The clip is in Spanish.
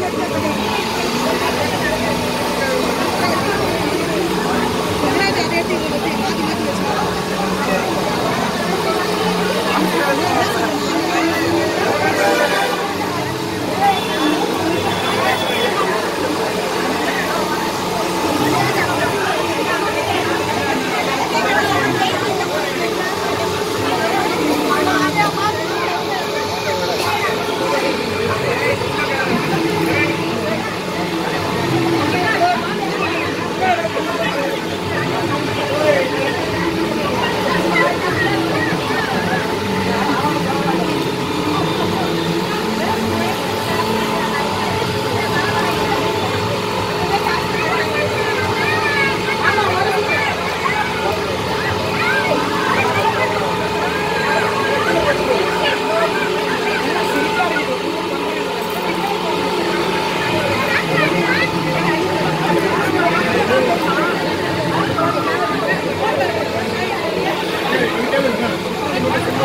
ya, ya, ya.